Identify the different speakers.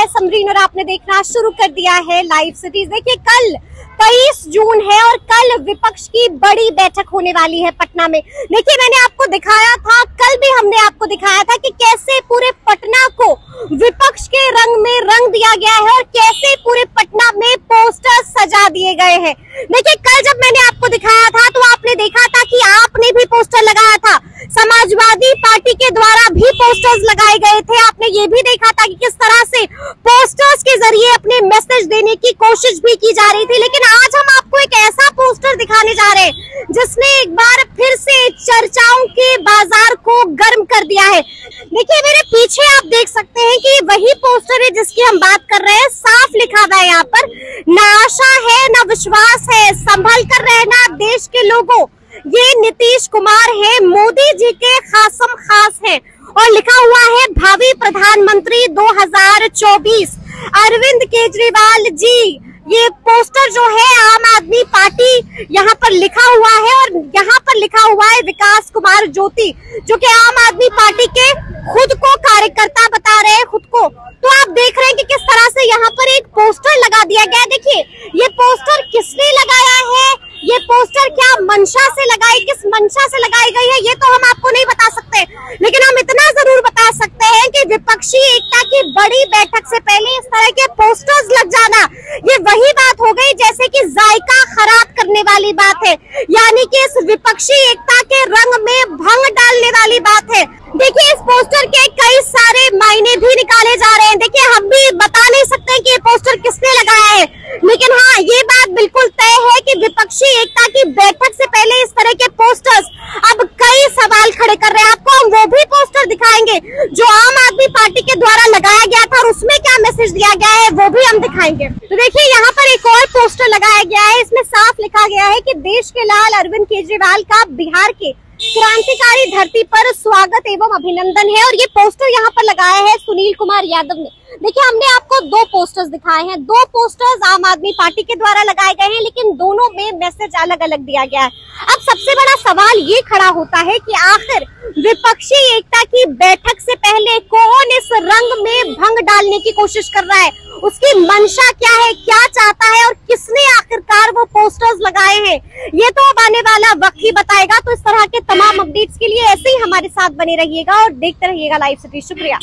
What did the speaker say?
Speaker 1: है। समरीन, और आपने देखना शुरू कर दिया है लाइव सिटीज़ देखिए, कल, तेईस जून है और कल विपक्ष की बड़ी बैठक होने वाली है पटना में। देखिए, मैंने आपको दिखाया था, कल भी हमने आपको दिखाया था कि कैसे पूरे पटना को विपक्ष के रंग में रंग दिया गया है और कैसे पूरे पटना में पोस्टर सजा दिए गए हैं। देखिए, कल जब मैंने आपको दिखाया था तो आपने देखा था कि आपने भी पोस्टर लगाया था। समाजवादी पार्टी के द्वारा भी पोस्टर्स लगाए गए थे। आपने ये भी देखा था कि किस तरह से पोस्टर्स के ज़रिए अपने मैसेज देने की कोशिश भी की जा रही थी। लेकिन आज हम आपको एक ऐसा पोस्टर दिखाने जा रहे हैं, जिसने एक बार फिर से चर्चाओं के बाज़ार को गर्म कर दिया है। देखिए, मेरे पीछे आप देख सकते हैं कि वही पोस्टर है जिसकी हम बात कर रहे हैं। साफ़ लिखा हुआ है यहाँ पर, न आशा है, न विश्वास है, संभल कर रहना देश के लोगों। ये नीतीश कुमार है, मोदी जी के खासम खास है। और लिखा हुआ है, भावी प्रधानमंत्री 2024 अरविंद केजरीवाल जी। ये पोस्टर जो है, आम आदमी पार्टी, यहाँ पर लिखा हुआ है और यहाँ पर लिखा हुआ है विकास कुमार ज्योति, जो कि आम आदमी पार्टी के खुद को कार्यकर्ता बता रहे हैं, खुद को। तो आप देख रहे हैं कि किस तरह से यहाँ पर एक पोस्टर लगा दिया गया देखिए, ये पोस्टर किसने लगाया है? ये पोस्टर क्या मंशा से लगाई, किस मंशा से लगाई गई है, ये तो हम आपको नहीं बता सकते। लेकिन हम इतना ज़रूर बता सकते हैं कि विपक्षी एकता की बड़ी बैठक से पहले इस तरह के पोस्टर्स लग जाना, ये वही बात हो गई जैसे कि जायका खराब करने वाली बात है। यानी कि इस विपक्षी एकता के रंग में भंग डालने वाली बात है। देखिए, इस पोस्टर के कई सारे मायने भी निकाले जा रहे हैं। देखिए, हम भी बता नहीं सकते कि ये पोस्टर किसने लगाया है। लेकिन हाँ ये बात बिल्कुल तय है कि विपक्षी एकता की बैठक से पहले इस तरह के पोस्टर्स अब कई सवाल खड़े कर रहे हैं। आपको हम वो भी पोस्टर दिखाएँगे जो आम आदमी पार्टी के द्वारा लगाया गया था और उसमें क्या मैसेज दिया गया है, वो भी हम दिखाएँगे। तो देखिए, यहाँ पर एक और पोस्टर लगाया गया है। इसमें साफ़ लिखा गया है की देश के लाल अरविंद केजरीवाल का बिहार के क्रांतिकारी धरती पर स्वागत एवं अभिनंदन है और ये पोस्टर यहाँ पर लगाया है सुनील कुमार यादव ने। देखिए, हमने आपको दो पोस्टर्स दिखाए हैं। दो पोस्टर्स आम आदमी पार्टी के द्वारा लगाए गए हैं, लेकिन दोनों में मैसेज अलग अलग दिया गया है। अब सबसे बड़ा सवाल ये खड़ा होता है कि आखिर विपक्षी एकता की बैठक से पहले कौन इस रंग में भंग डालने की कोशिश कर रहा है? उसकी मंशा क्या है, क्या चाहता है, और किसने आखिरकार वो पोस्टर्स लगाए हैं? ये तो अब आने वाला वक्त ही बताएगा। तो इस तरह के तमाम अपडेट्स के लिए ऐसे ही हमारे साथ बने रहिएगा और देखते रहिएगा लाइव सिटी शुक्रिया।